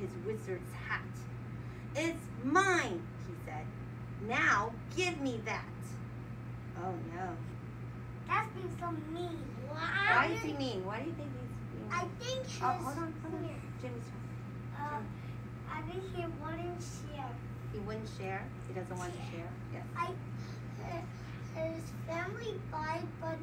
his wizard's hat. It's mine, he said. Now give me that. Oh no. That's being so mean. Why is he mean? Why do you think he's being I think his, Oh, hold on, hold on. here, Jimmy's turn. uh, I think he wouldn't share. He wouldn't share. He doesn't want to share. Yes. I, his family died, but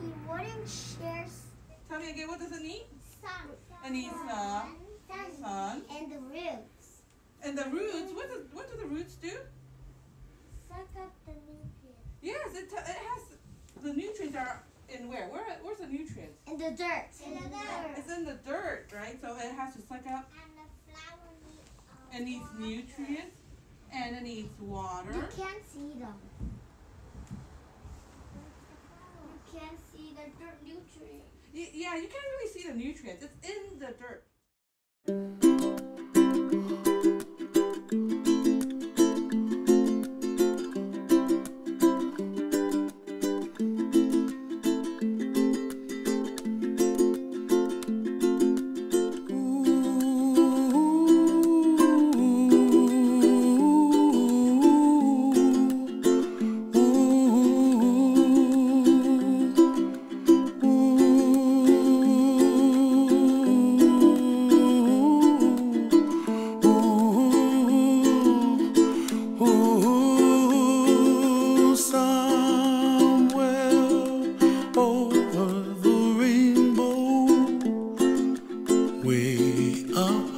he wouldn't share Tell me again, what does it need? some. It needs uh, sun. And the roots. And the roots, what, does, what do the roots do? Suck up the nutrients. Yes, it, t- it has, the nutrients are in where? Where? Where's the nutrients? In the dirt. In the dirt. It's in the dirt, right? So it has to suck up And the flower needs. Uh, and needs nutrients and it needs water. You can't see them. You can't see the dirt nutrients. Yeah, you can't really see the nutrients. It's in the dirt. Way up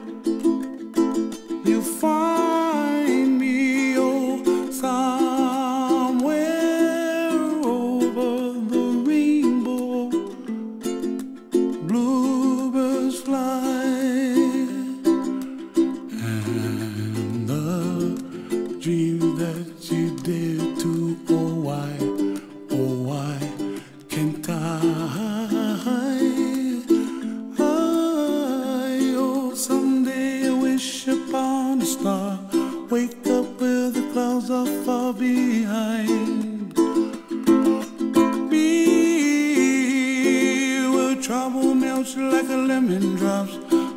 you find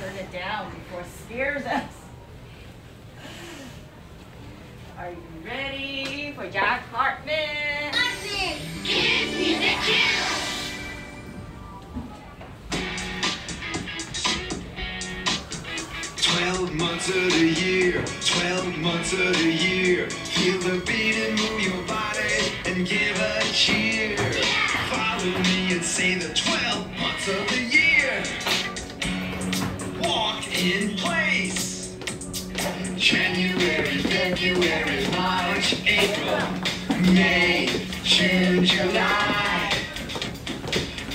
Turn it down before it scares us. Are you ready for Jack Hartmann? Kids Music Channel. Twelve months of the year, twelve months of the year. Feel the beat and move your body and give a cheer. Follow me and say the twelve months of the year. January, February, March, April, May, June, July.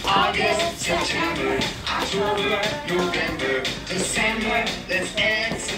August, September, October, November, December, let's exercise.